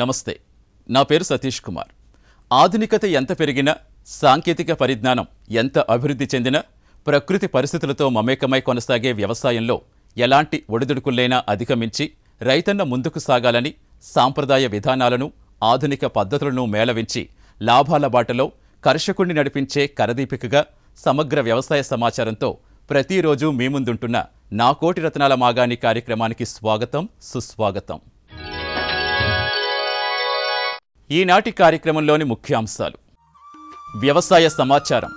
నమస్తే. నా పేరు సతీష్ కుమార్. ఆధునికత ఎంత పెరిగినా సాంకేతిక పరిజ్ఞానం ఎంత అభివృద్ధి చెందినా ప్రకృతి పరిస్థితులతో మమేకమై కొనసాగే వ్యవసాయంలో ఎలాంటి ఒడిదుడుకులైనా అధిగమించి రైతన్న ముందుకు సాగాలని సాంప్రదాయ విధానాలను ఆధునిక పద్ధతులను మేళవించి లాభాల బాటలో కర్షకుణ్ణి నడిపించే కరదీపికగా సమగ్ర వ్యవసాయ సమాచారంతో ప్రతిరోజు మీ ముందుంటున్న నా కోటి రత్నాల మాగాణి కార్యక్రమానికి స్వాగతం సుస్వాగతం. ఈనాటి కార్యక్రమంలోని ముఖ్యాంశాలు. వ్యవసాయ సమాచారం.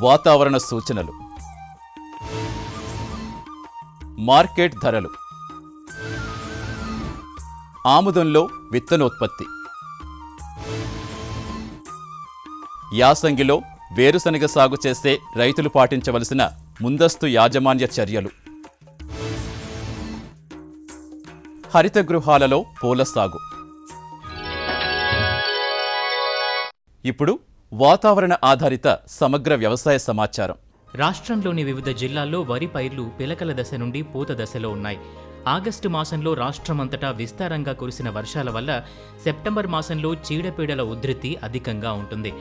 వాతావరణ సూచనలు. మార్కెట్ ధరలు. ఆముదంలో విత్తనోత్పత్తి. యాసంగిలో వేరుశనగ సాగు చేసే రైతులు పాటించవలసిన ముందస్తు యాజమాన్య చర్యలు. హరిత గృహాలలో పూల సాగు. ఇప్పుడు వాతావరణ ఆధారిత సమగ్ర వ్యవసాయ సమాచారం. రాష్ట్రంలోని వివిధ జిల్లాల్లో వరి పైర్లు పిలకల దశ నుండి పూత దశలో ఉన్నాయి. ఆగస్టు మాసంలో రాష్ట్రమంతటా విస్తారంగా కురిసిన వర్షాల వల్ల సెప్టెంబర్ మాసంలో చీడపీడల ఉధృతి అధికంగా ఉంటుంది.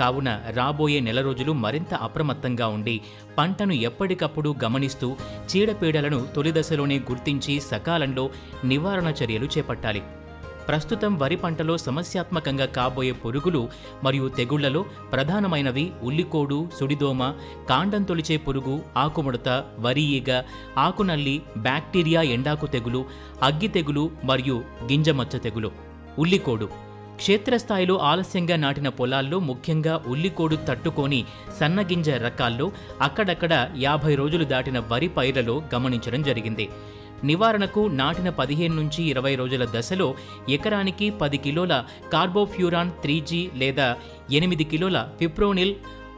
కావున రాబోయే నెల రోజులు మరింత అప్రమత్తంగా ఉండి పంటను ఎప్పటికప్పుడు గమనిస్తూ చీడపీడలను తొలి దశలోనే గుర్తించి సకాలంలో నివారణ చర్యలు చేపట్టాలి. ప్రస్తుతం వరి పంటలో సమస్యాత్మకంగా కాబోయే పురుగులు మరియు తెగుళ్ళలో ప్రధానమైనవి ఉల్లికోడు సుడిదోమ కాండం తొలిచే పురుగు ఆకుముడత వరి ఈగ ఆకునల్లి బ్యాక్టీరియా ఎండాకు తెగులు అగ్గి తెగులు మరియు గింజమచ్చ తెగులు. ఉల్లికోడు. క్షేత్రస్థాయిలో ఆలస్యంగా నాటిన పొలాల్లో ముఖ్యంగా ఉల్లికోడు తట్టుకొని సన్నగింజ రకాల్లో అక్కడక్కడ యాభై రోజులు దాటిన వరి పైరలో గమనించడం జరిగింది. నివారణకు నాటిన పదిహేను నుంచి ఇరవై రోజుల దశలో ఎకరానికి పది కిలోల కార్బోఫ్యూరాన్ త్రీ జీ లేదా ఎనిమిది కిలోల ఫిప్రోనిల్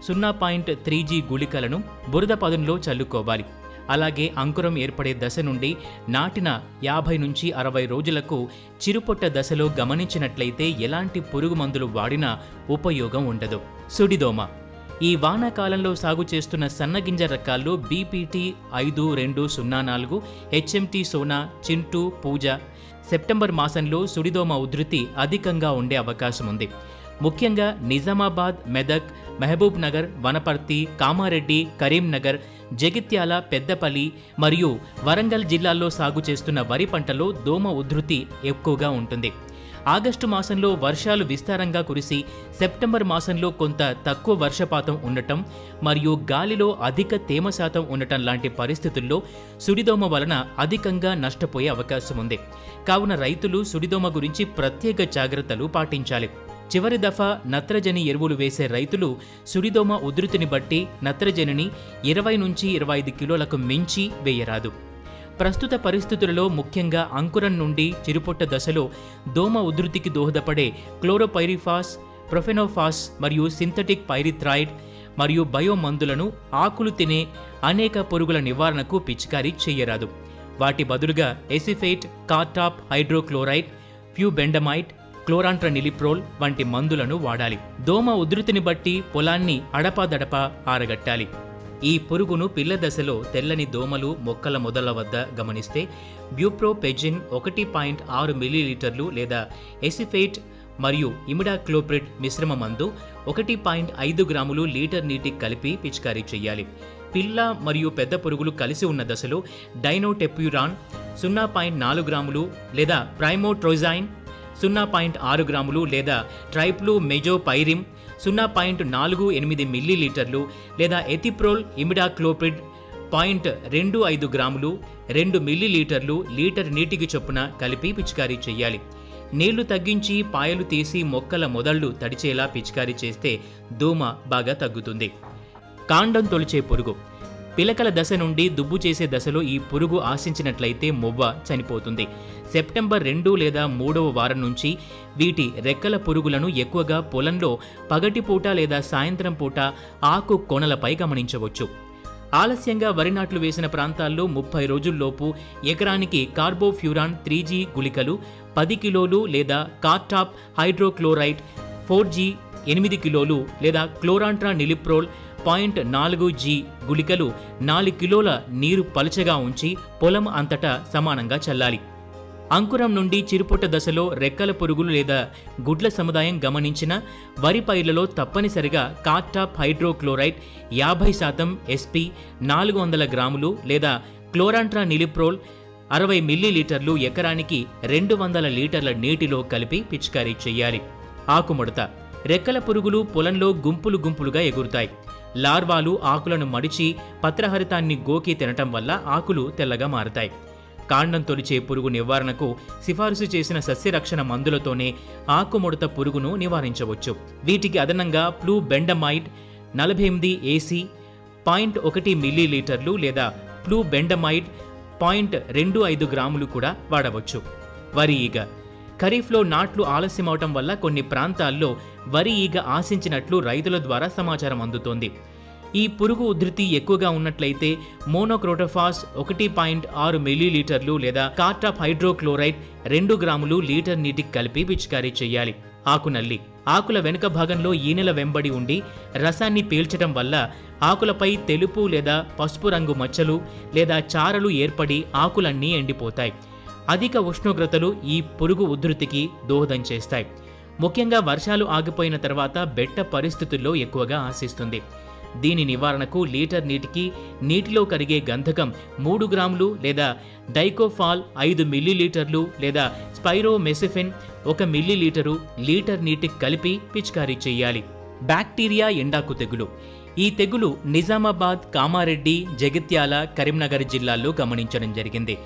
సున్నా పాయింట్ త్రీ జీ గుళికలను బురద పదునులో చల్లుకోవాలి. అలాగే అంకురం ఏర్పడే దశ నుండి నాటిన యాభై నుంచి అరవై రోజులకు చిరుపొట్ట దశలో గమనించినట్లయితే ఎలాంటి పురుగు మందులు వాడినా ఉపయోగం ఉండదు. సుడిదోమ ఈ వానాకాలంలో సాగు చేస్తున్న సన్నగింజ రకాల్లో బీపీటీ ఐదు రెండు సున్నా నాలుగు హెచ్ఎంటీ సోనా చింటూ పూజ. సెప్టెంబర్ మాసంలో సుడిదోమ ఉధృతి అధికంగా ఉండే అవకాశం ఉంది. ముఖ్యంగా నిజామాబాద్ మెదక్ మహబూబ్ నగర్ వనపర్తి కామారెడ్డి కరీంనగర్ జగిత్యాల పెద్దపల్లి మరియు వరంగల్ జిల్లాల్లో సాగు చేస్తున్న వరి పంటలో దోమ ఉధృతి ఎక్కువగా ఉంటుంది. ఆగస్టు మాసంలో వర్షాలు విస్తారంగా కురిసి సెప్టెంబర్ మాసంలో కొంత తక్కువ వర్షపాతం ఉండటం మరియు గాలిలో అధిక తేమ శాతం ఉండటం లాంటి పరిస్థితుల్లో సుడిదోమ వలన అధికంగా నష్టపోయే అవకాశం ఉంది. కావున రైతులు సుడిదోమ గురించి ప్రత్యేక జాగ్రత్తలు పాటించాలి. చివరి దఫా నత్రజని ఎరువులు వేసే రైతులు సుడిదోమ ఉధృతిని బట్టి నత్రజనిని ఇరవై నుంచి ఇరవై ఐదు కిలోలకు మించి వేయరాదు. ప్రస్తుత పరిస్థితులలో ముఖ్యంగా అంకురం నుండి చిరుపొట్ట దశలో దోమ ఉధృతికి దోహదపడే క్లోరోపైరిఫాస్ ప్రొఫెనోఫాస్ మరియు సింథటిక్ పైరిథ్రాయిడ్ మరియు బయో మందులను ఆకులు తినే అనేక పురుగుల నివారణకు పిచికారీ చేయరాదు. వాటి బదులుగా acephate cartap hydrochloride flubendiamide chlorantraniliprole వంటి మందులను వాడాలి. దోమ ఉధృతిని బట్టి పొలాన్ని అడపాదడపా ఆరగట్టాలి. ఈ పురుగును పిల్ల దశలో తెల్లని దోమలు మొక్కల మొదల వద్ద గమనిస్తే బ్యూప్రోపెజిన్ ఒకటి పాయింట్ ఆరు మిల్లీలీటర్లు లేదా ఎసిఫేట్ మరియు ఇమిడాక్లోప్రిడ్ మిశ్రమ మందు ఒకటి పాయింట్ ఐదు గ్రాములు లీటర్ నీటికి కలిపి పిచికారీ చేయాలి పిల్ల మరియు పెద్ద పురుగులు కలిసి ఉన్న దశలో డైనోటెప్యూరాన్ సున్నా పాయింట్ నాలుగు గ్రాములు లేదా ప్రైమోట్రోజైన్ సున్నా పాయింట్ ఆరు గ్రాములు లేదా ట్రైప్లు మెజోపైరిమ్ సున్నా పాయింట్ నాలుగు ఎనిమిది మిల్లీలీటర్లు లేదా ఎథిప్రోల్ ఇమిడాక్లోపిడ్ పాయింట్ రెండు ఐదు గ్రాములు రెండు మిల్లీలీటర్లు లీటర్ నీటికి చొప్పున కలిపి పిచికారీ చేయాలి. నీళ్ళు తగ్గించి పాయలు తీసి మొక్కల మొదళ్ళు తడిచేలా పిచికారీ చేస్తే దోమ బాగా తగ్గుతుంది. కాండం తొలిచే పురుగు. పిలకల దశ నుండి దుబ్బు చేసే దశలో ఈ పురుగు ఆశించినట్లయితే మొవ్వ చనిపోతుంది. సెప్టెంబర్ రెండు లేదా మూడవ వారం నుంచి వీటి రెక్కల పురుగులను ఎక్కువగా పొలంలో పగటిపూట లేదా సాయంత్రం పూట ఆకు కొనలపై గమనించవచ్చు. ఆలస్యంగా వరి నాట్లు వేసిన ప్రాంతాల్లో ముప్పై రోజుల్లోపు ఎకరానికి కార్బోఫ్యూరాన్ త్రీ జీ గుళికలు పది కిలోలు లేదా కార్టాప్ హైడ్రోక్లోరైడ్ ఫోర్ జీ ఎనిమిది కిలోలు లేదా క్లోరాంట్రా నిలిప్రోల్ పాయింట్ నాలుగు జీ గుళికలు నాలుగు కిలోల నీరు పలుచగా ఉంచి పొలం అంతటా సమానంగా చల్లాలి. అంకురం నుండి చిరుపుట్ట దశలో రెక్కల పురుగులు లేదా గుడ్ల సముదాయం గమనించిన వరి పైర్లలో తప్పనిసరిగా కార్టాప్ హైడ్రోక్లోరైడ్ యాభై శాతం ఎస్పీ నాలుగు వందల గ్రాములు లేదా క్లోరాంట్రా నిలిప్రోల్ అరవై మిల్లీలీటర్లు ఎకరానికి రెండు వందల లీటర్ల నీటిలో కలిపి పిచికారీ చేయాలి. ఆకుముడత. రెక్కల పురుగులు పొలంలో గుంపులు గుంపులుగా ఎగురుతాయి. లార్వాలు ఆకులను మడిచి పత్రహరితాన్ని గోకి తినటం వల్ల ఆకులు తెల్లగా మారతాయి. కాండం తొలిచే పురుగు నివారణకు సిఫారసు చేసిన సస్యరక్షణ మందులతోనే ఆకుముడత పురుగును నివారించవచ్చు. వీటికి అదనంగా ప్లూ బెండమైడ్ నలభై ఎనిమిది ఏసీ పాయింట్ ఒకటి మిల్లీలీటర్లు లేదా ప్లూ బెండమైడ్ పాయింట్ రెండు ఐదు గ్రాములు కూడా వాడవచ్చు. వరి ఈగ ఖరీఫ్లో నాట్లు ఆలస్యమవటం వల్ల కొన్ని ప్రాంతాల్లో వరి ఈగ ఆశించినట్లు రైతుల ద్వారా సమాచారం అందుతోంది. ఈ పురుగు ఉధృతి ఎక్కువగా ఉన్నట్లయితే మోనోక్రోటోఫాస్ ఒకటి పాయింట్ ఆరు మిల్లీలీటర్లు లేదా కార్టాప్ హైడ్రోక్లోరైడ్ రెండు గ్రాములు లీటర్ నీటికి కలిపి పిచికారీ చేయాలి. ఆకునల్లి. ఆకుల వెనుక భాగంలో ఈనెల వెంబడి ఉండి రసాన్ని పీల్చడం వల్ల ఆకులపై తెలుపు లేదా పసుపు రంగు మచ్చలు లేదా చారలు ఏర్పడి ఆకులన్నీ ఎండిపోతాయి. అధిక ఉష్ణోగ్రతలు ఈ పురుగు ఉధృతికి దోహదం చేస్తాయి. ముఖ్యంగా వర్షాలు ఆగిపోయిన తర్వాత బెట్ట పరిస్థితుల్లో ఎక్కువగా ఆశిస్తుంది. దీని నివారణకు లీటర్ నీటికి నీటిలో కరిగే గంధకం మూడు గ్రాములు లేదా డైకోఫాల్ ఐదు మిల్లీలీటర్లు లేదా స్పైరోమెసిఫిన్ ఒక మిల్లీలీటరు లీటర్ నీటికి కలిపి పిచికారీ చేయాలి. బ్యాక్టీరియా ఎండాకు తెగులు. ఈ తెగులు నిజామాబాద్ కామారెడ్డి జగిత్యాల కరీంనగర్ జిల్లాల్లో గమనించడం జరిగింది.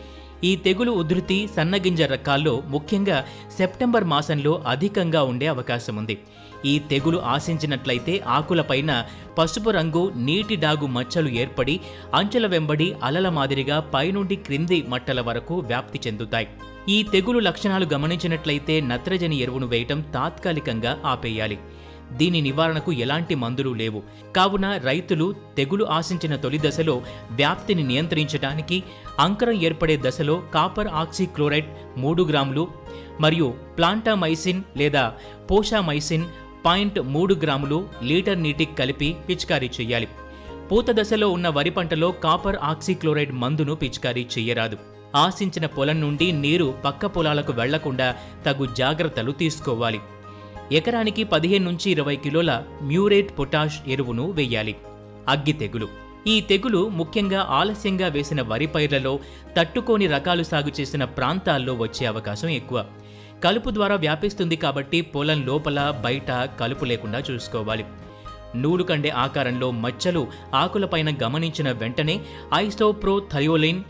ఈ తెగులు ఉధృతి సన్నగింజ రకాల్లో ముఖ్యంగా సెప్టెంబర్ మాసంలో అధికంగా ఉండే అవకాశం ఉంది ఈ తెగులు ఆశించినట్లయితే ఆకులపైన పసుపు రంగు నీటి డాగు మచ్చలు ఏర్పడి అంచెల వెంబడి అలల మాదిరిగా పైనుండి క్రింది మట్టల వరకు వ్యాప్తి చెందుతాయి. ఈ తెగులు లక్షణాలు గమనించినట్లయితే నత్రజని ఎరువును వేయటం తాత్కాలికంగా ఆపేయాలి. దీని నివారణకు ఎలాంటి మందులు లేవు. కావున రైతులు తెగులు ఆశించిన తొలి దశలో వ్యాప్తిని నియంత్రించడానికి అంకరం ఏర్పడే దశలో కాపర్ ఆక్సిక్లోరైడ్ మూడు గ్రాములు మరియు ప్లాంటామైసిన్ లేదా పోషామైసిన్ పాయింట్ మూడు గ్రాములు లీటర్ నీటికి కలిపి పిచికారీ చేయాలి. పూత దశలో ఉన్న వరి పంటలో కాపర్ ఆక్సిక్లోరైడ్ మందును పిచికారీ చేయరాదు. ఆశించిన పొలం నుండి నీరు పక్క పొలాలకు వెళ్ళకుండా తగు జాగ్రత్తలు తీసుకోవాలి. ఎకరానికి పదిహేను నుంచి ఇరవై కిలోల మ్యూరేట్ పొటాష్ ఎరువును వేయాలి. అగ్గి తెగులు. ఈ తెగులు ముఖ్యంగా ఆలస్యంగా వేసిన వరి పైర్లలో తట్టుకోని రకాలు సాగు చేసిన ప్రాంతాల్లో వచ్చే అవకాశం ఎక్కువ. కలుపు ద్వారా వ్యాపిస్తుంది కాబట్టి పొలం లోపల బయట కలుపు లేకుండా చూసుకోవాలి. నూలు కండే ఆకారంలో మచ్చలు ఆకులపైన గమనించిన వెంటనే ఐసోప్రో థయోలిన్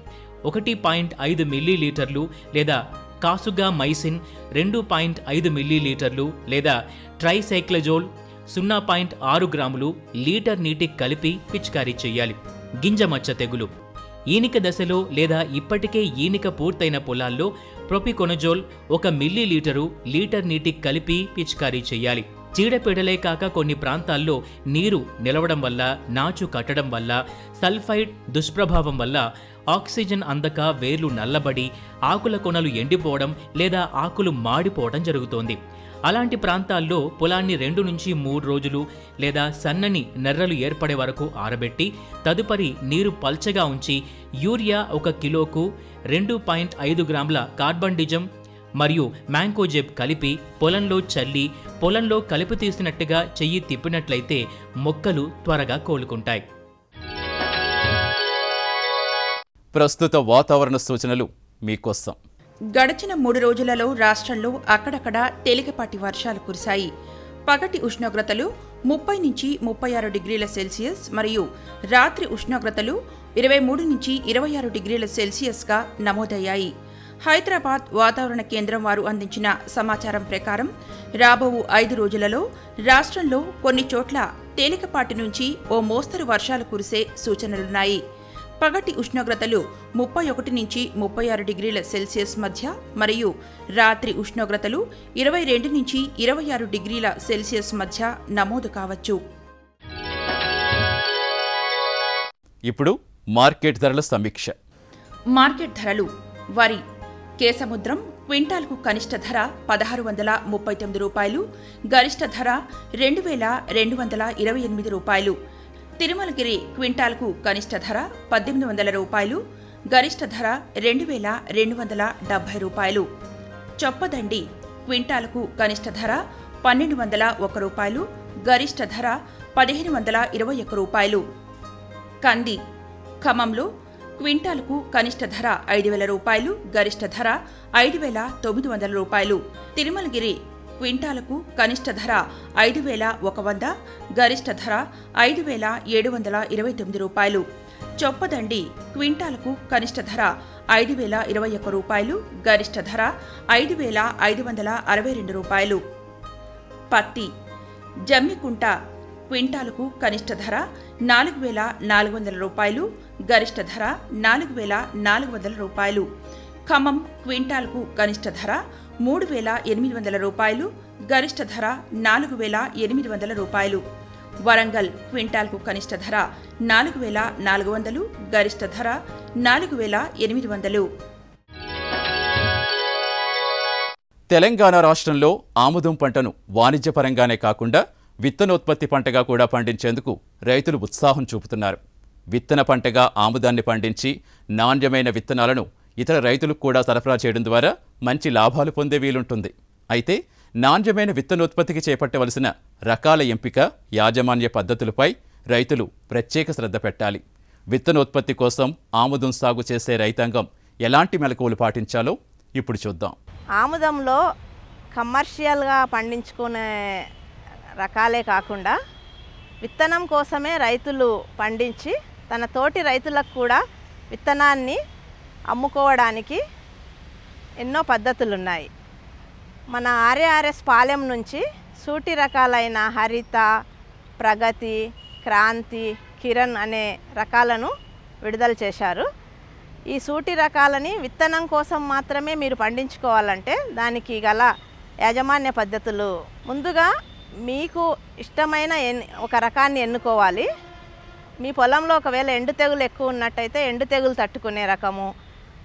ఒకటి పాయింట్ ఐదు మిల్లీలీటర్లు లేదా కాసుగా మైసిన్ రెండు పాయింట్ ఐదు మిల్లీలీటర్లు లేదా ట్రైసైక్లజోల్ సున్నా పాయింట్ ఆరు గ్రాములు లీటర్ నీటికి కలిపి పిచికారీ చేయాలి. గింజ మచ్చ తెగులు. ఈనిక దశలో లేదా ఇప్పటికే ఈనిక పూర్తయిన పొలాల్లో ప్రొపికొనజోల్ ఒక మిల్లీలీటరు లీటర్ నీటికి కలిపి పిచికారీ చేయాలి. చీడపీడలే కాక కొన్ని ప్రాంతాల్లో నీరు నిలవడం వల్ల నాచు కట్టడం వల్ల సల్ఫైడ్ దుష్ప్రభావం వల్ల ఆక్సిజన్ అందక వేర్లు నల్లబడి ఆకుల కొనలు ఎండిపోవడం లేదా ఆకులు మాడిపోవడం జరుగుతోంది. అలాంటి ప్రాంతాల్లో పొలాన్ని రెండు నుంచి మూడు రోజులు లేదా సన్నని నెర్రలు ఏర్పడే వరకు ఆరబెట్టి తదుపరి నీరు పల్చగా ఉంచి యూరియా ఒక కిలోకు రెండు పాయింట్ ఐదు గ్రాముల కార్బండిజం మరియు మ్యాంకోజెబ్ కలిపి పొలంలో చల్లి పొలంలో కలుపు తీసినట్టుగా చెయ్యి తిప్పినట్లయితే మొక్కలు త్వరగా కోలుకుంటాయి. ప్రస్తుత వాతావరణ సూచనలు మీకోసం. గడిచిన మూడు రోజులలో రాష్ట్రంలో అక్కడక్కడ తేలికపాటి వర్షాలు కురిశాయి. పగటి ఉష్ణోగ్రతలు ముప్పై నుంచి ముప్పై ఆరు డిగ్రీల సెల్సియస్ మరియు రాత్రి ఉష్ణోగ్రతలు ఇరవై మూడు నుంచి ఇరవై ఆరు డిగ్రీల సెల్సియస్గా నమోదయ్యాయి. హైదరాబాద్ వాతావరణ కేంద్రం వారు అందించిన సమాచారం ప్రకారం రాబో ఐదు రోజులలో రాష్ట్రంలో కొన్ని చోట్ల తేలికపాటి నుంచి ఓ మోస్తరు వర్షాలు కురిసే సూచనలున్నాయి. పగటి ఉష్ణోగ్రతలు ముప్పై ఒకటి నుంచి ముప్పై ఆరు డిగ్రీల సెల్సియస్ మధ్య మరియు రాత్రి ఉష్ణోగ్రతలు ఇరవై రెండు నుంచి ఇరవై ఆరు డిగ్రీల సెల్సియస్ మధ్య నమోదు కావచ్చు. ఇప్పుడు మార్కెట్ ధరల సమీక్ష. మార్కెట్ ధరలు. వరి కేసముద్రం క్వింటాల్కు కనిష్ట ధర పదహారు వందల ముప్పై తొమ్మిది రూపాయలు గరిష్ట ధర రెండు వేల రెండు వందల ఇరవై ఎనిమిది రూపాయలు. తిరుమలగిరి క్వింటాల్కు కనిష్ట ధర పద్దెనిమిది వందల రూపాయలు గరిష్ట ధర రెండు వేల రెండు వందల డెబ్బై రూపాయలు. చొప్పదండి క్వింటాలకు కనిష్ట ధర పన్నెండు వందల ఒక రూపాయలు గరిష్ట ధర పదిహేను వందల ఇరవై ఒక్క రూపాయలు. కంది ఖమ్మంలో క్వింటాలకు కనిష్ట ధర ఐదు వేల రూపాయలు గరిష్ట ధర ఐదు వేల తొమ్మిది వందల రూపాయలు. తిరుమలగిరి క్వింటాలకు కనిష్ట ధర ఐదు వేల ఒక వంద గరిష్ట ధర ఐదు వేల ఏడు వందల ఇరవై తొమ్మిది రూపాయలు. చొప్పదండి క్వింటాలకు కనిష్ట ధర ఐదు వేల ఇరవై ఒక్క రూపాయలు గరిష్ట ధర ఐదు వేల ఐదు వందల అరవై రెండు రూపాయలు. పత్తి జమ్మికుంట క్వింటాలకు కనిష్ట ధర నాలుగు వేల నాలుగు వందల రూపాయలు గరిష్ట ధర నాలుగు వేల నాలుగు వందల రూపాయలు. ఖమ్మం క్వింటాల్కు కనిష్ట ధర మూడు వేల ఎనిమిది వందల రూపాయలు గరిష్ట ధర నాలుగు వేల ఎనిమిది వందల రూపాయలు. వరంగల్ క్వింటాల్కు కనిష్ట ధర నాలుగు వేల నాలుగు వందలు గరిష్ట ధర నాలుగు వేల ఎనిమిది వందలు. తెలంగాణ రాష్ట్రంలో ఆముదం పంటను వాణిజ్యపరంగానే కాకుండా విత్తనోత్పత్తి పంటగా కూడా పండించేందుకు రైతులు ఉత్సాహం చూపుతున్నారు. విత్తన పంటగా ఆముదాన్ని పండించి నాణ్యమైన విత్తనాలను ఇతర రైతులకు కూడా సరఫరా చేయడం ద్వారా మంచి లాభాలు పొందే వీలుంటుంది. అయితే నాణ్యమైన విత్తనోత్పత్తికి చేపట్టవలసిన రకాల ఎంపిక యాజమాన్య పద్ధతులపై రైతులు ప్రత్యేక శ్రద్ధ పెట్టాలి. విత్తనోత్పత్తి కోసం ఆముదం సాగు చేసే రైతాంగం ఎలాంటి మెలకువలు పాటించాలో ఇప్పుడు చూద్దాం. ఆముదంలో కమర్షియల్గా పండించుకునే రకాలే కాకుండా విత్తనం కోసమే రైతులు పండించి తన తోటి రైతులకు కూడా విత్తనాన్ని అమ్ముకోవడానికి ఎన్నో పద్ధతులు ఉన్నాయి మన ఆర్ఏఆర్ఎస్ పాలెం నుంచి సూటి రకాలైన హరిత ప్రగతి క్రాంతి కిరణ్ అనే రకాలను విడుదల చేశారు. ఈ సూటి రకాలని విత్తనం కోసం మాత్రమే మీరు పండించుకోవాలంటే దానికి గల యాజమాన్య పద్ధతులు. ముందుగా మీకు ఇష్టమైన ఎన్ ఒక రకాన్ని ఎన్నుకోవాలి. మీ పొలంలో ఒకవేళ ఎండు తెగులు ఎక్కువ ఉన్నట్టయితే ఎండు తెగులు తట్టుకునే రకము.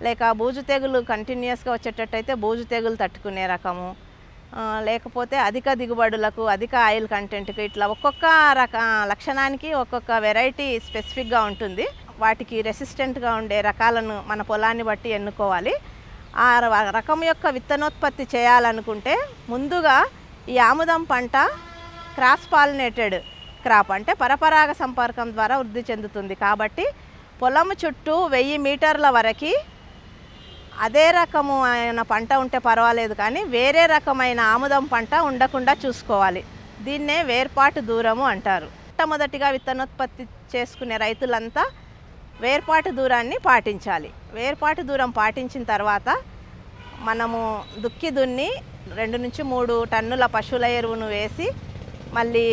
లేక బూజు తెగులు కంటిన్యూస్గా వచ్చేటట్టయితే బూజు తెగులు తట్టుకునే రకము. లేకపోతే అధిక దిగుబడులకు అధిక ఆయిల్ కంటెంట్కి ఇట్లా ఒక్కొక్క రక లక్షణానికి ఒక్కొక్క వెరైటీ స్పెసిఫిక్గా ఉంటుంది. వాటికి రెసిస్టెంట్గా ఉండే రకాలను మన పొలాన్ని బట్టి ఎన్నుకోవాలి. ఆ రకం యొక్క విత్తనోత్పత్తి చేయాలనుకుంటే ముందుగా ఈ ఆముదం పంట క్రాస్ పాలినేటెడ్ క్రాప్ అంటే పరపరాగ సంపర్కం ద్వారా వృద్ధి చెందుతుంది. కాబట్టి పొలం చుట్టూ వెయ్యి మీటర్ల వరకు అదే రకము అయిన పంట ఉంటే పర్వాలేదు కానీ వేరే రకమైన ఆముదం పంట ఉండకుండా చూసుకోవాలి. దీన్నే వేర్పాటు దూరము అంటారు. మొట్టమొదటిగా విత్తనోత్పత్తి చేసుకునే రైతులంతా వేర్పాటు దూరాన్ని పాటించాలి. వేర్పాటు దూరం పాటించిన తర్వాత మనము దుక్కి దున్ని రెండు నుంచి మూడు టన్నుల పశువుల ఎరువును వేసి మళ్ళీ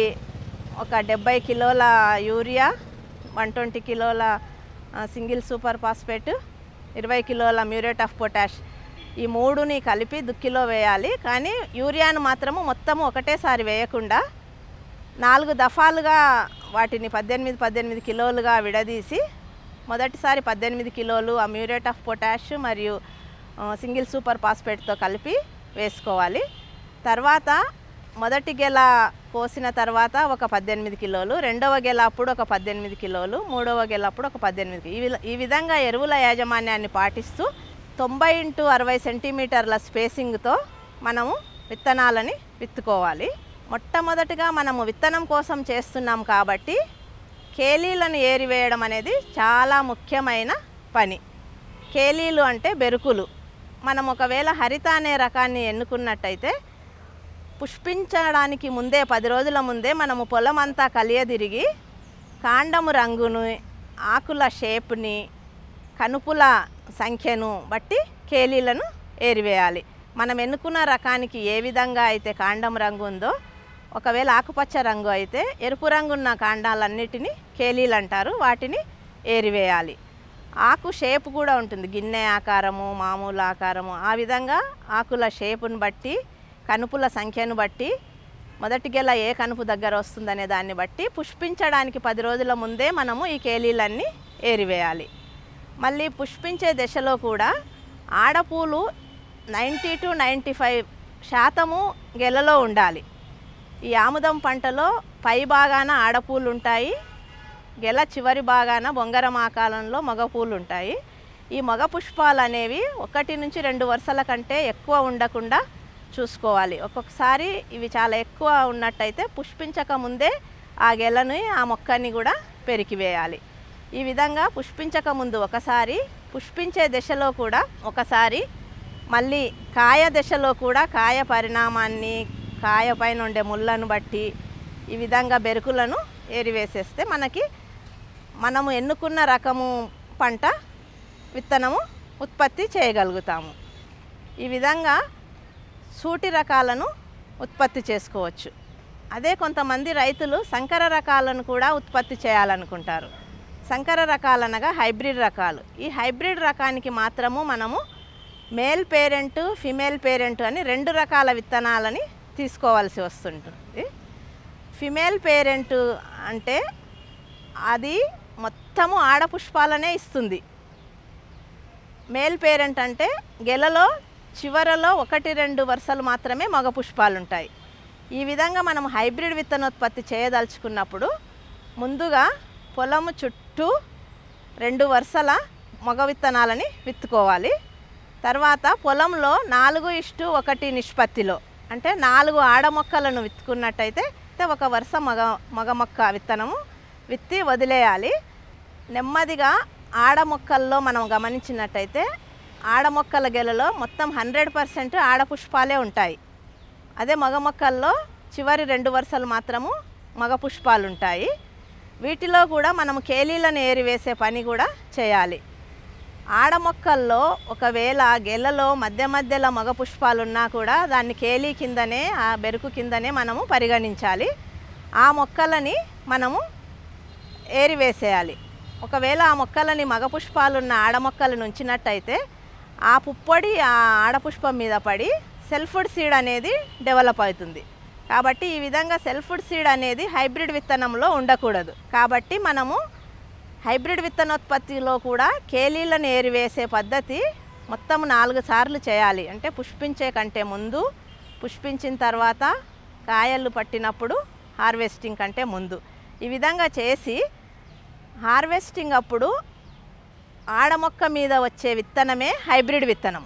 ఒక డెబ్బై కిలోల యూరియా వన్ ట్వంటీ కిలోల సింగిల్ సూపర్ ఫాస్ఫేట్ ఇరవై కిలోల మ్యూరేట్ ఆఫ్ పొటాష్. ఈ మూడుని కలిపి దుక్కిలో వేయాలి. కానీ యూరియాను మాత్రము మొత్తము ఒకటేసారి వేయకుండా నాలుగు దఫాలుగా వాటిని పద్దెనిమిది పద్దెనిమిది కిలోలుగా విడదీసి మొదటిసారి పద్దెనిమిది కిలోలు ఆ మ్యూరేట్ ఆఫ్ పొటాష్ మరియు సింగిల్ సూపర్ ఫాస్ఫేట్తో కలిపి వేసుకోవాలి. తర్వాత మొదటి గెల కోసిన తర్వాత ఒక పద్దెనిమిది కిలోలు రెండవ గెల అప్పుడు ఒక పద్దెనిమిది కిలోలు మూడవ గెల అప్పుడు ఒక పద్దెనిమిది ఈ ఈ విధంగా ఎరువుల యాజమాన్యాన్ని పాటిస్తూ తొంభై ఇంటూ అరవై సెంటీమీటర్ల స్పేసింగ్తో మనము విత్తనాలని విత్తుకోవాలి. మొట్టమొదటిగా మనము విత్తనం కోసం చేస్తున్నాం కాబట్టి కేలీలను ఏరివేయడం అనేది చాలా ముఖ్యమైన పని. కేలీలు అంటే బెరుకులు. మనం ఒకవేళ హరిత అనే రకాన్ని ఎన్నుకున్నట్టయితే పుష్పించడానికి ముందే పది రోజుల ముందే మనము పొలం అంతా కలియదిరిగి కాండము రంగును ఆకుల షేప్ని కనుపుల సంఖ్యను బట్టి కేలీలను ఏరివేయాలి. మనం ఎన్నుకున్న రకానికి ఏ విధంగా అయితే కాండం రంగు ఉందో ఒకవేళ ఆకుపచ్చ రంగు అయితే ఎరుపు రంగున్న కాండాలన్నిటినీ కేలీలు అంటారు వాటిని ఏరివేయాలి. ఆకు షేప్ కూడా ఉంటుంది. గిన్నె ఆకారము మామూలు ఆకారము ఆ విధంగా ఆకుల షేపును బట్టి కనుపుల సంఖ్యను బట్టి మొదటి గెల ఏ కనుపు దగ్గర వస్తుందనే దాన్ని బట్టి పుష్పించడానికి పది రోజుల ముందే మనము ఈ కేలీలన్నీ ఏరివేయాలి. మళ్ళీ పుష్పించే దశలో కూడా ఆడపూలు నైంటీ టు నైంటీ ఫైవ్ శాతము గెలలో ఉండాలి. ఈ ఆముదం పంటలో పై భాగాన ఆడపూలు ఉంటాయి గెల చివరి భాగాన బొంగరం ఆకారంలో మగపూలు ఉంటాయి ఈ మగ పుష్పాలు అనేవి ఒకటి నుంచి రెండు వరుసల కంటే ఎక్కువ ఉండకుండా చూసుకోవాలి. ఒక్కొక్కసారి ఇవి చాలా ఎక్కువ ఉన్నట్టయితే పుష్పించక ముందే ఆ గెలని ఆ మొక్కని కూడా పెరికివేయాలి ఈ విధంగా పుష్పించక ముందు ఒకసారి పుష్పించే దశలో కూడా ఒకసారి మళ్ళీ కాయ దశలో కూడా కాయ పరిణామాన్ని కాయ పైన ఉండే ముళ్ళను బట్టి ఈ విధంగా బెరుకులను ఏరివేసేస్తే మనకి మనము ఎన్నుకున్న రకము పంట విత్తనము ఉత్పత్తి చేయగలుగుతాము. ఈ విధంగా సూటి రకాలను ఉత్పత్తి చేసుకోవచ్చు. అదే కొంతమంది రైతులు సంకర రకాలను కూడా ఉత్పత్తి చేయాలనుకుంటారు. సంకర రకాలనగా హైబ్రిడ్ రకాలు. ఈ హైబ్రిడ్ రకానికి మాత్రము మనము మేల్ పేరెంట్ ఫిమేల్ పేరెంట్ అని రెండు రకాల విత్తనాలని తీసుకోవాల్సి వస్తుంటుంది. ఫిమేల్ పేరెంట్ అంటే అది మొత్తము ఆడపుష్పాలనే ఇస్తుంది. మేల్ పేరెంట్ అంటే గెలలో చివరలో ఒకటి రెండు వరుసలు మాత్రమే మగ పుష్పాలు ఉంటాయి ఈ విధంగా మనం హైబ్రిడ్ విత్తనోత్పత్తి చేయదలుచుకున్నప్పుడు ముందుగా పొలము చుట్టూ రెండు వరుసల మగ విత్తనాలని విత్తుకోవాలి. తర్వాత పొలంలో నాలుగు ఇష్టు ఒకటి నిష్పత్తిలో అంటే నాలుగు ఆడ మొక్కలను విత్తుకున్నట్టయితే అయితే ఒక వరుస మగ మగ మొక్క విత్తనము విత్తి వదిలేయాలి. నెమ్మదిగా ఆడ మొక్కల్లో మనం గమనించినట్టయితే ఆడ మొక్కల గెలలో మొత్తం హండ్రెడ్ పర్సెంట్ ఆడ పుష్పాలే ఉంటాయి. అదే మగ మొక్కల్లో చివరి రెండు వరుసలు మాత్రము మగ పుష్పాలు ఉంటాయి వీటిలో కూడా మనం కేలీలను ఏరివేసే పని కూడా చేయాలి. ఆడ మొక్కల్లో ఒకవేళ గెలలో మధ్య మధ్యలో మగ పుష్పాలు ఉన్నా కూడా దాన్ని కేలీ కిందనే ఆ బెరుకు కిందనే మనము పరిగణించాలి. ఆ మొక్కలని మనము ఏరివేసేయాలి ఒకవేళ ఆ మొక్కలని మగ పుష్పాలున్న ఆడ మొక్కలను ఉంచినట్టయితే ఆ పుప్పొడి ఆ ఆడపుష్పం మీద పడి సెల్ఫుడ్ సీడ్ అనేది డెవలప్ అవుతుంది. కాబట్టి ఈ విధంగా సెల్ఫుడ్ సీడ్ అనేది హైబ్రిడ్ విత్తనంలో ఉండకూడదు. కాబట్టి మనము హైబ్రిడ్ విత్తనోత్పత్తిలో కూడా కేలీలను ఏరివేసే పద్ధతి మొత్తం నాలుగు సార్లు చేయాలి. అంటే పుష్పించే కంటే ముందు పుష్పించిన తర్వాత కాయలు పట్టినప్పుడు హార్వెస్టింగ్ కంటే ముందు. ఈ విధంగా చేసి హార్వెస్టింగ్ అప్పుడు ఆడమొక్క మీద వచ్చే విత్తనమే హైబ్రిడ్ విత్తనం.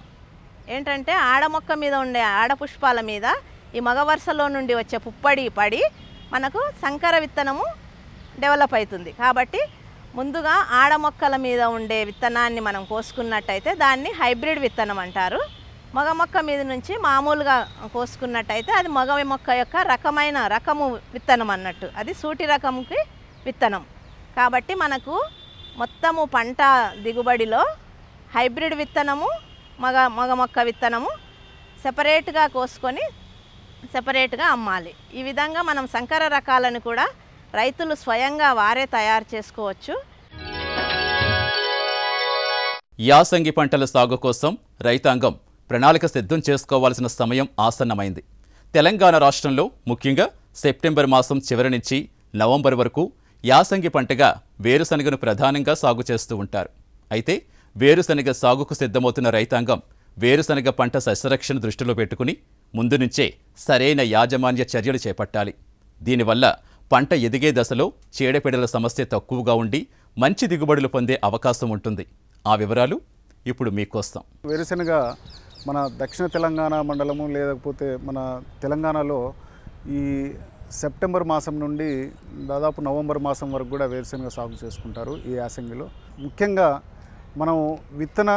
ఏంటంటే ఆడమొక్క మీద ఉండే ఆడపుష్పాల మీద ఈ మగ వరుసలో నుండి వచ్చే పుప్పడి పడి మనకు సంకర విత్తనము డెవలప్ అవుతుంది కాబట్టి ముందుగా ఆడమొక్కల మీద ఉండే విత్తనాన్ని మనం కోసుకున్నట్టయితే దాన్ని హైబ్రిడ్ విత్తనం అంటారు. మగ మొక్క మీద నుంచి మామూలుగా కోసుకున్నట్టయితే అది మగ మొక్క యొక్క రకమైన రకము విత్తనం అన్నట్టు. అది సూటి రకంకి విత్తనం. కాబట్టి మనకు మొత్తము పంట దిగుబడిలో హైబ్రిడ్ విత్తనము మగ మగ మొక్క విత్తనము సెపరేట్గా కోసుకొని సెపరేట్గా అమ్మాలి. ఈ విధంగా మనం సంకర రకాలను కూడా రైతులు స్వయంగా వారే తయారు చేసుకోవచ్చు. యాసంగి పంటల సాగు కోసం రైతాంగం ప్రణాళిక సిద్ధం చేసుకోవాల్సిన సమయం ఆసన్నమైంది. తెలంగాణ రాష్ట్రంలో ముఖ్యంగా సెప్టెంబర్ మాసం చివరి నుంచి నవంబర్ వరకు యాసంగి పంటగా వేరుశనగను ప్రధానంగా సాగు చేస్తూ ఉంటారు. అయితే వేరుశనగ సాగుకు సిద్ధమవుతున్న రైతాంగం వేరుశనగ పంట సస్యరక్షణ దృష్టిలో పెట్టుకుని ముందు నుంచే సరైన యాజమాన్య చర్యలు చేపట్టాలి. దీనివల్ల పంట ఎదిగే దశలో చీడపీడల సమస్య తక్కువగా ఉండి మంచి దిగుబడులు పొందే అవకాశం ఉంటుంది. ఆ వివరాలు ఇప్పుడు మీకోసం. వేరుశనగ మన దక్షిణ తెలంగాణ మండలము లేకపోతే మన తెలంగాణలో ఈ సెప్టెంబర్ మాసం నుండి దాదాపు నవంబర్ మాసం వరకు కూడా వేరుశనగ సాగు చేసుకుంటారు ఈ యాసంగిలో. ముఖ్యంగా మనం విత్తన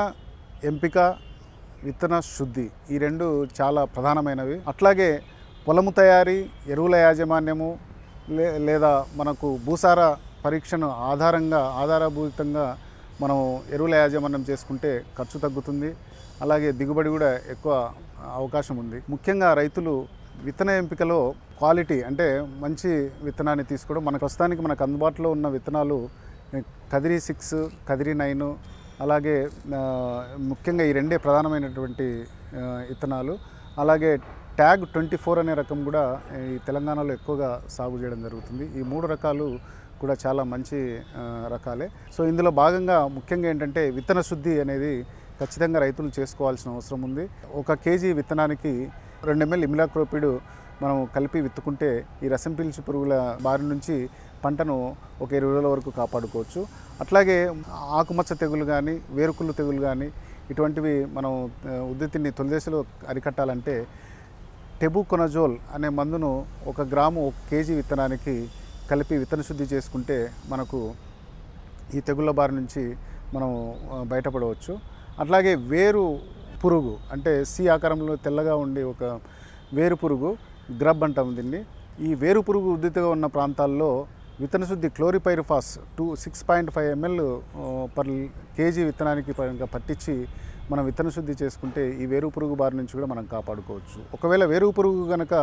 ఎంపిక విత్తన శుద్ధి ఈ రెండు చాలా ప్రధానమైనవి. అట్లాగే పొలము తయారీ ఎరువుల యాజమాన్యము లే లేదా మనకు భూసార పరీక్షను ఆధారంగా ఆధారభూతంగా మనం ఎరువుల యాజమాన్యం చేసుకుంటే ఖర్చు తగ్గుతుంది. అలాగే దిగుబడి కూడా ఎక్కువ అవకాశం ఉంది. ముఖ్యంగా రైతులు విత్తన ఎంపికలో క్వాలిటీ అంటే మంచి విత్తనాన్ని తీసుకోవడం మన ప్రస్తుతానికి మనకు అందుబాటులో ఉన్న విత్తనాలు కదిరి సిక్స్ కదిరి నైన్ అలాగే ముఖ్యంగా ఈ రెండే ప్రధానమైనటువంటి విత్తనాలు అలాగే ట్యాగ్ ట్వంటీ ఫోర్ అనే రకం కూడా ఈ తెలంగాణలో ఎక్కువగా సాగు చేయడం జరుగుతుంది. ఈ మూడు రకాలు కూడా చాలా మంచి రకాలే. సో ఇందులో భాగంగా ముఖ్యంగా ఏంటంటే విత్తన శుద్ధి అనేది ఖచ్చితంగా రైతులు చేసుకోవాల్సిన అవసరం ఉంది. ఒక కేజీ విత్తనానికి రెండు ఎంఎల్ ఇమిలాక్రోపిడ్ మనం కలిపి విత్తుకుంటే ఈ రసం పీల్చి పురుగుల బారి నుంచి పంటను ఒక ఇరవై రోజుల వరకు కాపాడుకోవచ్చు. అట్లాగే ఆకుమచ్చ తెగులు కానీ వేరుకుళ్ళు తెగులు కానీ ఇటువంటివి మనం ఉద్దతిని తొలి దశలో అరికట్టాలంటే టెబుకొనజోల్ అనే మందును ఒక గ్రాము ఒక కేజీ విత్తనానికి కలిపి విత్తన శుద్ధి చేసుకుంటే మనకు ఈ తెగుళ్ళ బారి నుంచి మనం బయటపడవచ్చు. అట్లాగే వేరు పురుగు అంటే సి ఆకారంలో తెల్లగా ఉండే ఒక వేరు పురుగు గ్రబ్ అంటాం దీన్ని. ఈ వేరు పురుగు ఉద్ధృతిగా ఉన్న ప్రాంతాల్లో విత్తన శుద్ధి chlorpyrifos two six point five ML per KG విత్తనానికి పట్టించి మనం విత్తన శుద్ధి చేసుకుంటే ఈ వేరు పురుగు బారి నుంచి కూడా మనం కాపాడుకోవచ్చు. ఒకవేళ వేరు పురుగు కనుక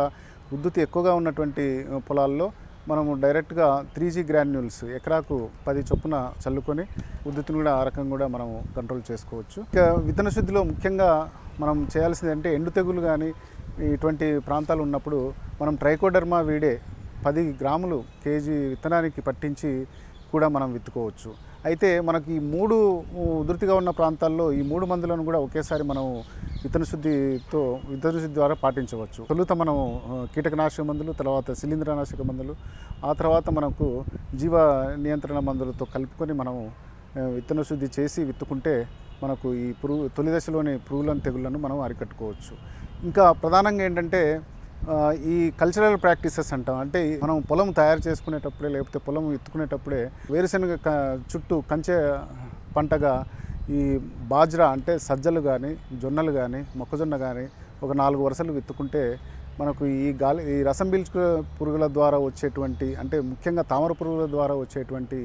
ఉద్ధృతి ఎక్కువగా ఉన్నటువంటి పొలాల్లో మనము డైరెక్ట్గా త్రీ జీ గ్రాన్యూల్స్ ఎకరాకు పది చొప్పున చల్లుకొని ఉద్ధృతిని కూడా ఆ రకంగా కూడా మనం కంట్రోల్ చేసుకోవచ్చు. ఇక విత్తన శుద్ధిలో ముఖ్యంగా మనం చేయాల్సింది అంటే ఎండు తెగులు కానీ ఇటువంటి ప్రాంతాలు ఉన్నప్పుడు మనం ట్రైకోడర్మా వీడే పది గ్రాములు కేజీ విత్తనానికి పట్టించి కూడా మనం విత్తుకోవచ్చు. అయితే మనకి ఈ మూడు ఉధృతిగా ఉన్న ప్రాంతాల్లో ఈ మూడు మందులను కూడా ఒకేసారి మనం విత్తన శుద్ధితో విత్తన శుద్ధి ద్వారా పాటించవచ్చు. తొలుత మనం కీటకనాశక మందులు తర్వాత శిలీంద్రనాశక మందులు ఆ తర్వాత మనకు జీవ నియంత్రణ మందులతో కలుపుకొని మనము విత్తన శుద్ధి చేసి విత్తుకుంటే మనకు ఈ పురుగు తొలి దశలోని పురుగులను తెగుళ్ళను మనం అరికట్టుకోవచ్చు. ఇంకా ప్రధానంగా ఏంటంటే ఈ కల్చరల్ ప్రాక్టీసెస్ అంటాం. అంటే మనం పొలం తయారు చేసుకునేటప్పుడే లేకపోతే పొలం ఎత్తుకునేటప్పుడే వేరుశనగ చుట్టూ కంచె పంటగా ఈ బాజ్రా అంటే సజ్జలు కానీ జొన్నలు కానీ మొక్కజొన్న కానీ ఒక నాలుగు వరుసలు విత్తుకుంటే మనకు ఈ గాలి ఈ రసం పీల్చు పురుగుల ద్వారా వచ్చేటువంటి అంటే ముఖ్యంగా తామర పురుగుల ద్వారా వచ్చేటువంటి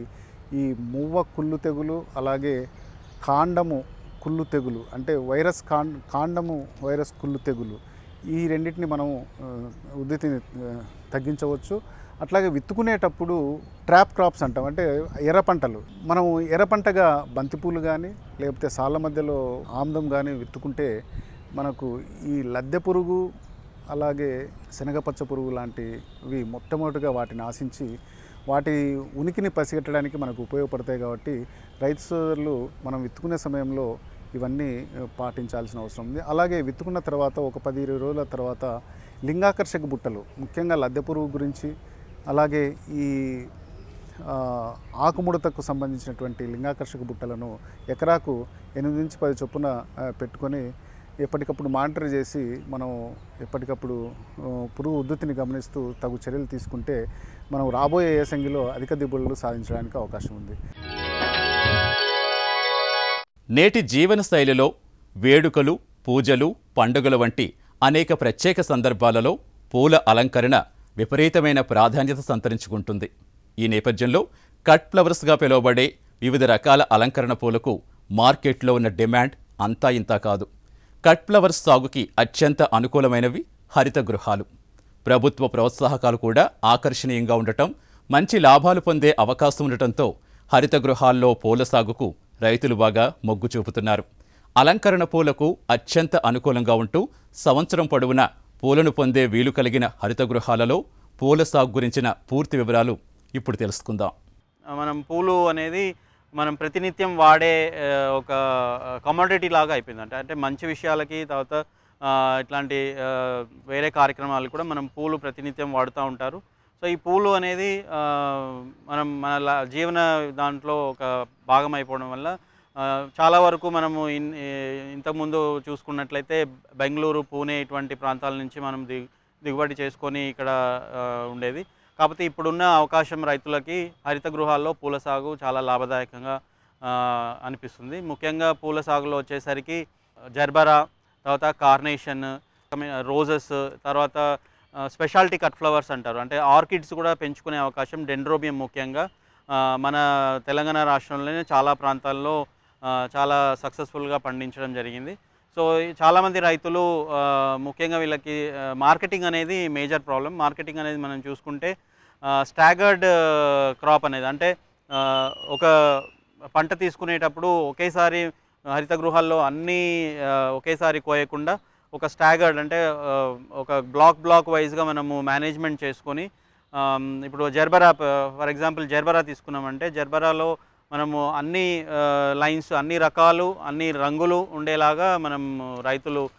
ఈ మువ్వ కుళ్ళు తెగులు అలాగే కాండము కుళ్ళు తెగులు అంటే వైరస్ కాండ కాండము వైరస్ కుళ్ళు తెగులు ఈ రెండింటిని మనం ఉద్ధృతిని తగ్గించవచ్చు. అట్లాగే విత్తుకునేటప్పుడు ట్రాప్ క్రాప్స్ అంటాం అంటే ఎర్ర పంటలు. మనం ఎర్ర పంటగా బంతిపూలు కానీ లేకపోతే సాళ్ళ మధ్యలో ఆమ్దం కానీ విత్తుకుంటే మనకు ఈ లద్దె పురుగు అలాగే శనగపచ్చ పురుగు లాంటివి మొట్టమొదటిగా వాటిని ఆశించి వాటి ఉనికిని పసిగట్టడానికి మనకు ఉపయోగపడతాయి కాబట్టి రైతు సోదరులు మనం విత్తుకునే సమయంలో ఇవన్నీ పాటించాల్సిన అవసరం ఉంది. అలాగే విత్తుకున్న తర్వాత ఒక పది ఇరవై రోజుల తర్వాత లింగాకర్షక బుట్టలు ముఖ్యంగా లద్దె పురుగు గురించి అలాగే ఈ ఆకుముడతకు సంబంధించినటువంటి లింగాకర్షక బుట్టలను ఎకరాకు ఎనిమిది నుంచి పది చొప్పున పెట్టుకొని ఎప్పటికప్పుడు మానిటర్ చేసి మనం ఎప్పటికప్పుడు పురుగు ఉద్ధృతిని గమనిస్తూ తగు చర్యలు తీసుకుంటే మనం రాబోయే ఏసంగిలో అధిక దిగుబడులు సాధించడానికి అవకాశం ఉంది. నేటి జీవన శైలిలో వేడుకలు పూజలు పండుగలు వంటి అనేక ప్రత్యేక సందర్భాలలో పూల అలంకరణ విపరీతమైన ప్రాధాన్యత సంతరించుకుంటుంది. ఈ నేపథ్యంలో కట్ ఫ్లవర్స్గా పిలువబడే వివిధ రకాల అలంకరణ పూలకు మార్కెట్లో ఉన్న డిమాండ్ అంతా ఇంతా కాదు. కట్ ఫ్లవర్స్ సాగుకి అత్యంత అనుకూలమైనవి హరిత గృహాలు. ప్రభుత్వ ప్రోత్సాహకాలు కూడా ఆకర్షణీయంగా ఉండటం మంచి లాభాలు పొందే అవకాశం ఉండటంతో హరిత గృహాల్లో పూల సాగుకు రైతులు బాగా మొగ్గు చూపుతున్నారు. అలంకరణ పూలకు అత్యంత అనుకూలంగా ఉంటూ సంవత్సరం పొడవునా పూలను పొందే వీలు కలిగిన హరిత గృహాలలో పూల సాగు గురించిన పూర్తి వివరాలు ఇప్పుడు తెలుసుకుందాం. మనం పూలు అనేది మనం ప్రతినిత్యం వాడే ఒక కమోడిటీ లాగా అయిపోయింది అంటే అంటే మంచి విషయాలకి తర్వాత ఇట్లాంటి వేరే కార్యక్రమాలు కూడా మనం పూలు ప్రతినిత్యం వాడుతూ ఉంటారు. సో ఈ పూలు అనేది మనం మన లా- జీవన దాంట్లో ఒక భాగం అయిపోవడం వల్ల చాలా వరకు మనము ఇన్ ఇంతకుముందు చూసుకున్నట్లయితే బెంగళూరు పూణే ఇటువంటి ప్రాంతాల నుంచి మనం దిగుబడి చేసుకొని ఇక్కడ ఉండేది. కాకపోతే ఇప్పుడున్న అవకాశం రైతులకి హరిత గృహాల్లో పూల సాగు చాలా లాభదాయకంగా అనిపిస్తుంది. ముఖ్యంగా పూల సాగులో వచ్చేసరికి జర్బరా తర్వాత కార్నేషన్ రోజెస్ తర్వాత స్పెషాలిటీ కట్ ఫ్లవర్స్ అంటారు. అంటే ఆర్కిడ్స్ కూడా పెంచుకునే అవకాశం డెండ్రోబియం ముఖ్యంగా మన తెలంగాణ రాష్ట్రంలోనే చాలా ప్రాంతాల్లో చాలా సక్సెస్ఫుల్గా పండించడం జరిగింది. సో చాలామంది రైతులు ముఖ్యంగా వీళ్ళకి మార్కెటింగ్ అనేది మేజర్ ప్రాబ్లం మార్కెటింగ్ అనేది మనం చూసుకుంటే స్టాగర్డ్ క్రాప్ అనేది అంటే ఒక పంట తీసుకునేటప్పుడు ఒకేసారి హరిత గృహాల్లో అన్నీ ఒకేసారి కోయకుండా ఒక స్టాగర్డ్ అంటే ఒక బ్లాక్ బ్లాక్ వైజ్గా మనము మేనేజ్మెంట్ చేసుకొని ఇప్పుడు జర్బరా ఫర్ ఎగ్జాంపుల్ జర్బరా తీసుకున్నామంటే జర్బరాలో మనము అన్ని లైన్స్ అన్ని రకాలు అన్ని రంగులు ఉండేలాగా మనం రైతులు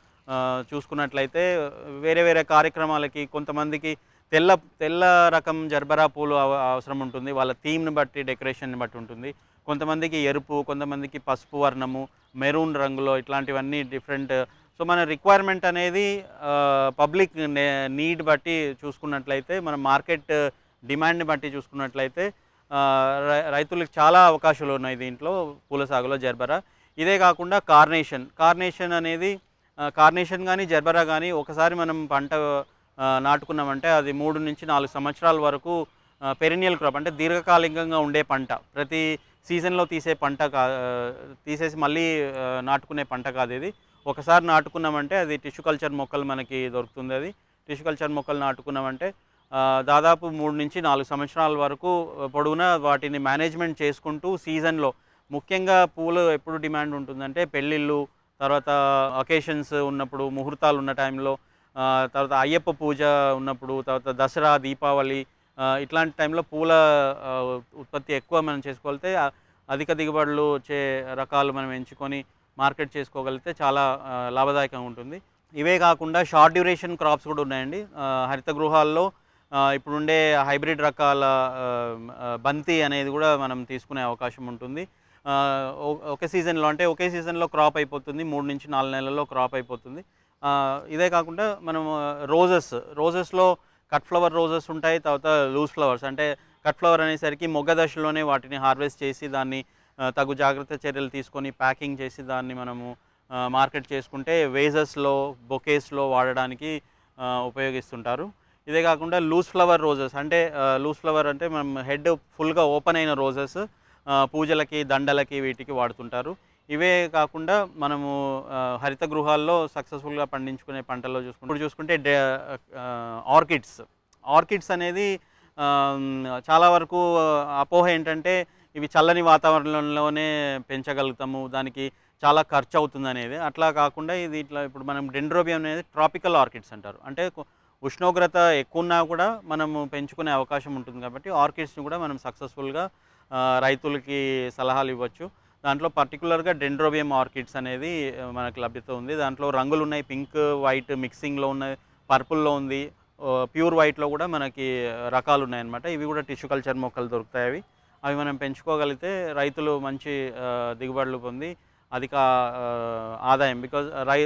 చూసుకున్నట్లయితే వేరే వేరే కార్యక్రమాలకి కొంతమందికి తెల్ల తెల్ల రకం జర్బరా పూలు అవ- అవసరం ఉంటుంది. వాళ్ళ థీమ్ని బట్టి డెకరేషన్ని బట్టి ఉంటుంది. కొంతమందికి ఎరుపు కొంతమందికి పసుపు వర్ణము మెరూన్ రంగులో ఇట్లాంటివన్నీ డిఫరెంట్. సో మన రిక్వైర్మెంట్ అనేది పబ్లిక్ నీడ్ బట్టి చూసుకున్నట్లయితే మన మార్కెట్ డిమాండ్ని బట్టి చూసుకున్నట్లయితే రైతులకు చాలా అవకాశాలు ఉన్నాయి దీంట్లో పూల సాగులో జర్బరా. ఇదే కాకుండా కార్నేషన్. కార్నేషన్ అనేది కార్నేషన్ కానీ జర్బరా కానీ ఒకసారి మనం పంట నాటుకున్నామంటే అది మూడు నుంచి నాలుగు సంవత్సరాల వరకు పెరినియల్ క్రాప్ అంటే దీర్ఘకాలికంగా ఉండే పంట. ప్రతి సీజన్లో తీసే పంట కా తీసేసి మళ్ళీ నాటుకునే పంట కాదు ఇది. ఒకసారి నాటుకున్నామంటే అది టిష్యూ కల్చర్ మొక్కలు మనకి దొరుకుతుంది అది. టిష్యూ కల్చర్ మొక్కలు నాటుకున్నామంటే దాదాపు మూడు నుంచి నాలుగు సంవత్సరాల వరకు పొడవునా వాటిని మేనేజ్మెంట్ చేసుకుంటూ సీజన్లో ముఖ్యంగా పూలు ఎప్పుడు డిమాండ్ ఉంటుందంటే పెళ్ళిళ్ళు తర్వాత అకేషన్స్ ఉన్నప్పుడు ముహూర్తాలు ఉన్న టైంలో తర్వాత అయ్యప్ప పూజ ఉన్నప్పుడు తర్వాత దసరా దీపావళి ఇట్లాంటి టైంలో పూల ఉత్పత్తి ఎక్కువ మనం చేసుకోగలిగితే అధిక దిగుబడులు వచ్చే రకాలు మనం ఎంచుకొని మార్కెట్ చేసుకోగలిగితే చాలా లాభదాయకంగా ఉంటుంది. ఇవే కాకుండా షార్ట్ డ్యూరేషన్ క్రాప్స్ కూడా ఉన్నాయండి. హరిత గృహాల్లో ఇప్పుడుండే హైబ్రిడ్ రకాల బంతి అనేది కూడా మనం తీసుకునే అవకాశం ఉంటుంది. ఒకే సీజన్లో అంటే ఒకే సీజన్లో క్రాప్ అయిపోతుంది. మూడు నుంచి నాలుగు నెలల్లో క్రాప్ అయిపోతుంది. ఇదే కాకుండా మనం రోజెస్ రోజెస్లో కట్ ఫ్లవర్ రోజెస్ ఉంటాయి తర్వాత లూజ్ ఫ్లవర్స్. అంటే కట్ ఫ్లవర్ అనేసరికి మొగ్గ దశలోనే వాటిని హార్వెస్ట్ చేసి దాన్ని తగు జాగ్రత్త చర్యలు తీసుకొని ప్యాకింగ్ చేసి దాన్ని మనము మార్కెట్ చేసుకుంటే వేజెస్లో బొకేస్లో వాడడానికి ఉపయోగిస్తుంటారు. ఇదే కాకుండా లూజ్ ఫ్లవర్ రోజెస్ అంటే లూజ్ ఫ్లవర్ అంటే మనం హెడ్ ఫుల్గా ఓపెన్ అయిన రోజెస్ పూజలకి దండలకి వీటికి వాడుతుంటారు. ఇవే కాకుండా మనము హరిత గృహాల్లో సక్సెస్ఫుల్గా పండించుకునే పంటల్లో చూసుకుంటే ఇప్పుడు చూసుకుంటే ఆర్కిడ్స్. ఆర్కిడ్స్ అనేది చాలా వరకు అపోహ ఏంటంటే ఇవి చల్లని వాతావరణంలోనే పెంచగలుగుతాము దానికి చాలా ఖర్చు అవుతుంది అనేది. అట్లా కాకుండా ఇది ఇట్లా ఇప్పుడు మనం డెండ్రోబియం అనేది ట్రాపికల్ ఆర్కిడ్స్ అంటారు. అంటే ఉష్ణోగ్రత ఎక్కువన్నా కూడా మనము పెంచుకునే అవకాశం ఉంటుంది కాబట్టి ఆర్కిడ్స్ని కూడా మనం సక్సెస్ఫుల్గా రైతులకి సలహాలు ఇవ్వచ్చు. దాంట్లో పర్టికులర్గా డెండ్రోబియం ఆర్కిడ్స్ అనేది మనకు లభ్యత ఉంది. దాంట్లో రంగులు ఉన్నాయి. పింక్ వైట్ మిక్సింగ్లో ఉన్నాయి. పర్పుల్లో ఉంది. ప్యూర్ వైట్లో కూడా మనకి రకాలు ఉన్నాయన్నమాట. ఇవి కూడా టిష్యూ కల్చర్ మొక్కలు దొరుకుతాయి అవి. అవి మనం పెంచుకోగలిగితే రైతులు మంచి దిగుబడులు పొంది అధిక ఆదాయం. బికాజ్ రై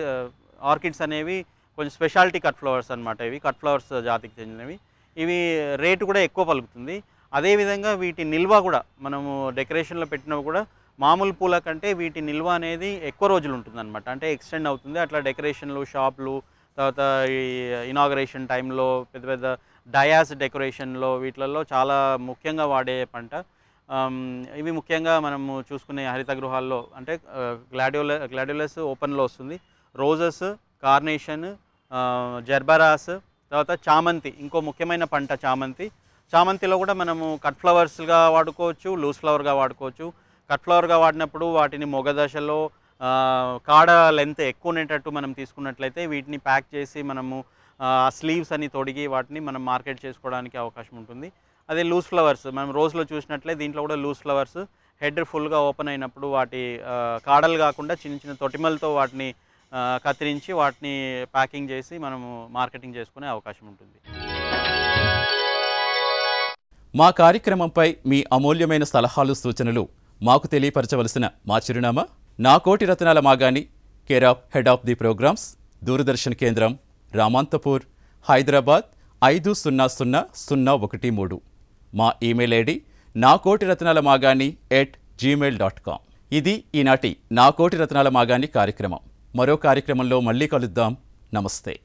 ఆర్కిడ్స్ అనేవి కొంచెం స్పెషాలిటీ కట్ ఫ్లవర్స్ అనమాట ఇవి. కట్ ఫ్లవర్స్ జాతికి చెందినవి. ఇవి రేటు కూడా ఎక్కువ పలుకుతుంది. అదేవిధంగా వీటి నిల్వ కూడా మనము డెకరేషన్లో పెట్టినవి కూడా మామూలు పూల కంటే వీటి నిల్వ అనేది ఎక్కువ రోజులు ఉంటుందన్నమాట. అంటే ఎక్స్టెండ్ అవుతుంది. అట్లా డెకరేషన్లు షాప్లు తర్వాత ఈ ఇనాగరేషన్ టైంలో పెద్ద పెద్ద డయాస్ డెకరేషన్లో వీటిలలో చాలా ముఖ్యంగా వాడే పంట. ఇవి ముఖ్యంగా మనము చూసుకునే హరిత గృహాల్లో అంటే గ్లాడియోల గ్లాడియోలస్ ఓపెన్లో వస్తుంది. రోజెస్ కార్నేషన్ జర్బరాస్ తర్వాత చామంతి ఇంకో ముఖ్యమైన పంట చామంతి. చామంతిలో కూడా మనము కట్ ఫ్లవర్స్గా వాడుకోవచ్చు లూజ్ ఫ్లవర్గా వాడుకోవచ్చు. కట్ ఫ్లవర్గా వాడినప్పుడు వాటిని మొగ దశలో కాడ లెంత్ ఎక్కువ ఉండేటట్టు మనం తీసుకున్నట్లయితే వీటిని ప్యాక్ చేసి మనము స్లీవ్స్ అని తొడిగి వాటిని మనం మార్కెట్ చేసుకోవడానికి అవకాశం ఉంటుంది. అదే లూజ్ ఫ్లవర్స్ మనం రోజులో చూసినట్లే దీంట్లో కూడా లూజ్ ఫ్లవర్స్ హెడ్ ఫుల్గా ఓపెన్ అయినప్పుడు వాటి కాడలు కాకుండా చిన్న చిన్న తొటిమలతో వాటిని కత్తిరించి వాటిని ప్యాకింగ్ చేసి మనము మార్కెటింగ్ చేసుకునే అవకాశం ఉంటుంది. మా కార్యక్రమంపై మీ అమూల్యమైన సలహాలు సూచనలు మాకు తెలియపరచవలసిన మా చిరునామా నా కోటి రత్నాల మాగాని care of head of the programmes Doordarshan కేంద్రం రామాంతపూర్ హైదరాబాద్ ఐదు సున్నా సున్నా సున్నా ఒకటి మూడు. మా ఈమెయిల్ ఐడి నా కోటి రత్నాల మాగాని ఎట్ జీమెయిల్ డాట్ కామ్ ఇది ఈనాటి నా కోటి రత్నాల మాగాని కార్యక్రమం. మరో కార్యక్రమంలో మళ్ళీ కలుద్దాం. నమస్తే.